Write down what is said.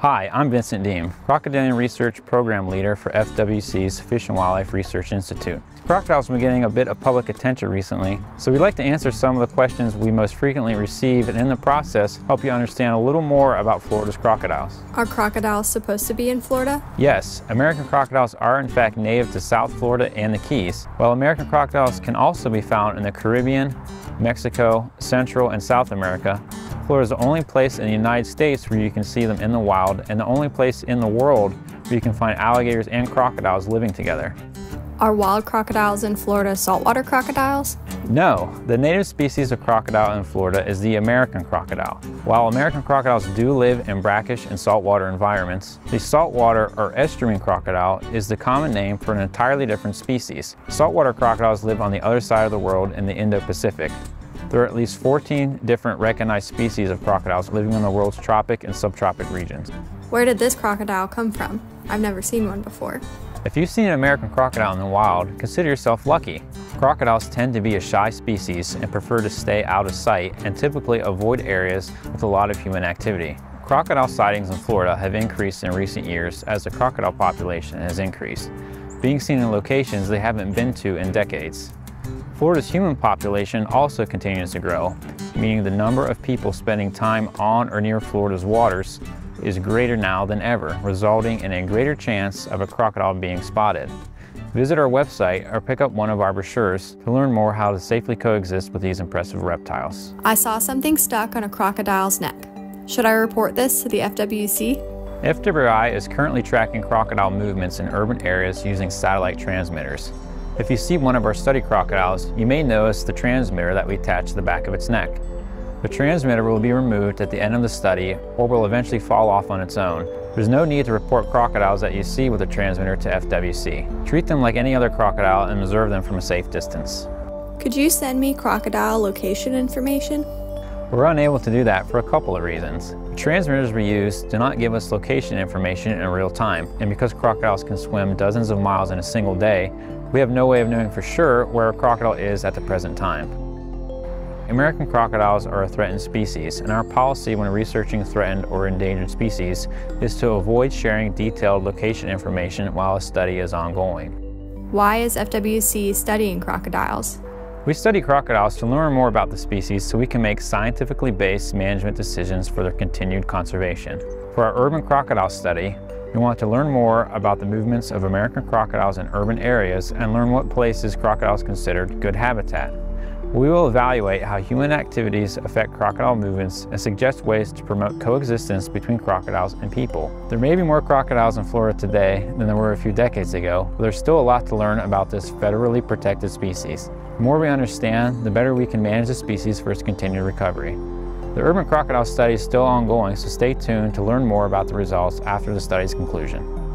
Hi, I'm Vincent Deem, Crocodilian Research Program Leader for FWC's Fish and Wildlife Research Institute. Crocodiles have been getting a bit of public attention recently, so we'd like to answer some of the questions we most frequently receive and in the process help you understand a little more about Florida's crocodiles. Are crocodiles supposed to be in Florida? Yes, American crocodiles are in fact native to South Florida and the Keys, while American crocodiles can also be found in the Caribbean, Mexico, Central and South America, Florida is the only place in the United States where you can see them in the wild and the only place in the world where you can find alligators and crocodiles living together. Are wild crocodiles in Florida saltwater crocodiles? No, the native species of crocodile in Florida is the American crocodile. While American crocodiles do live in brackish and saltwater environments, the saltwater or estuarine crocodile is the common name for an entirely different species. Saltwater crocodiles live on the other side of the world in the Indo-Pacific, there are at least 14 different recognized species of crocodiles living in the world's tropic and subtropic regions. Where did this crocodile come from? I've never seen one before. If you've seen an American crocodile in the wild, consider yourself lucky. Crocodiles tend to be a shy species and prefer to stay out of sight and typically avoid areas with a lot of human activity. Crocodile sightings in Florida have increased in recent years as the crocodile population has increased, being seen in locations they haven't been to in decades. Florida's human population also continues to grow, meaning the number of people spending time on or near Florida's waters is greater now than ever, resulting in a greater chance of a crocodile being spotted. Visit our website or pick up one of our brochures to learn more how to safely coexist with these impressive reptiles. I saw something stuck on a crocodile's neck. Should I report this to the FWC? FWRI is currently tracking crocodile movements in urban areas using satellite transmitters. If you see one of our study crocodiles, you may notice the transmitter that we attach to the back of its neck. The transmitter will be removed at the end of the study or will eventually fall off on its own. There's no need to report crocodiles that you see with a transmitter to FWC. Treat them like any other crocodile and observe them from a safe distance. Could you send me crocodile location information? We're unable to do that for a couple of reasons. The transmitters we use do not give us location information in real time, and because crocodiles can swim dozens of miles in a single day, we have no way of knowing for sure where a crocodile is at the present time. American crocodiles are a threatened species, and our policy when researching threatened or endangered species is to avoid sharing detailed location information while a study is ongoing. Why is FWC studying crocodiles? We study crocodiles to learn more about the species so we can make scientifically based management decisions for their continued conservation. For our urban crocodile study, we want to learn more about the movements of American crocodiles in urban areas and learn what places crocodiles considered good habitat. We will evaluate how human activities affect crocodile movements and suggest ways to promote coexistence between crocodiles and people. There may be more crocodiles in Florida today than there were a few decades ago, but there's still a lot to learn about this federally protected species. The more we understand, the better we can manage the species for its continued recovery. The urban crocodile study is still ongoing, so stay tuned to learn more about the results after the study's conclusion.